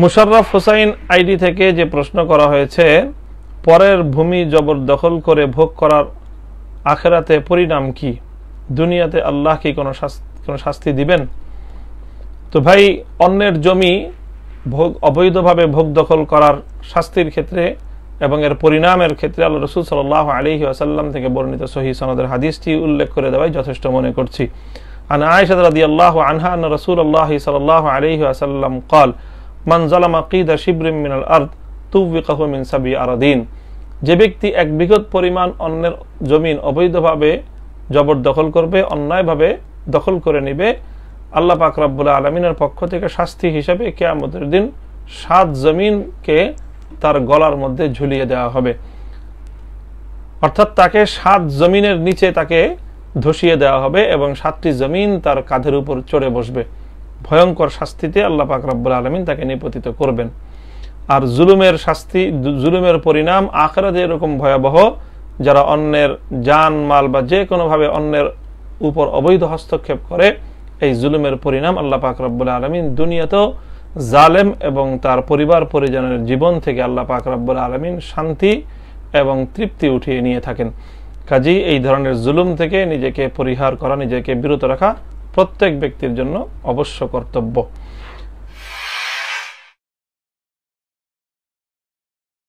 Musharraf Hossain ID থেকে যে প্রশ্ন করা হয়েছে, পরের ভূমি জবরদখল করে ভোগ করার আখেরাতে পরিণাম কি? দুনিয়াতে আল্লাহ কি কোনো কোনো শাস্তি দিবেন? তো ভাই, অন্যের জমি ভোগ, অবৈধভাবে ভোগ দখল করার শাস্তির ক্ষেত্রে এবং এর পরিণামের ক্ষেত্রে আল্লাহ রসুল সাল্লাহ আলহি আসাল্লাম থেকে বর্ণিত সহি সনদের হাদিসটি উল্লেখ করে দেওয়াই যথেষ্ট মনে করছি। আন আয়সাদ রাদি আল্লাহ আনহা রসুল আল্লাহ সাল্লাহ আলহি আসাল্লাম কল যে ব্যক্তি এক বৃহৎ পরিমাণ অন্যের জমিন অবৈধভাবে জবরদখল করবে, অন্যায়ভাবে দখল করে নিবে, আল্লাহ পাক রব্বুল আলমিনের পক্ষ থেকে শাস্তি হিসাবে কেয়ামতের দিন সাত জমিনকে তার গলার মধ্যে ঝুলিয়ে দেওয়া হবে। অর্থাৎ তাকে সাত জমিনের নিচে তাকে ধসিয়ে দেওয়া হবে এবং সাতটি জমিন তার কাঁধের উপর চড়ে বসবে। ভয়ঙ্কর শাস্তিতে আল্লাহ পাক রব্বুল আলমিন তাকে নিপতিত করবেন। আর জুলুমের শাস্তি, জুলুমের পরিণাম আখরাতে এরকম ভয়াবহ, যারা অন্যের জান, মাল বা যে কোনোভাবে অন্যের উপর অবৈধ হস্তক্ষেপ করে, এই জুলুমের পরিণাম আল্লাহ পাক রব্বুল আলমিন দুনিয়াতেও জালেম এবং তার পরিবার পরিজনের জীবন থেকে আল্লাহ পাক রব্বুল আলমিন শান্তি এবং তৃপ্তি উঠিয়ে নিয়ে থাকেন। কাজী এই ধরনের জুলুম থেকে নিজেকে পরিহার করা, নিজেকে বিরত রাখা প্রত্যেক ব্যক্তির জন্য অবশ্য কর্তব্য।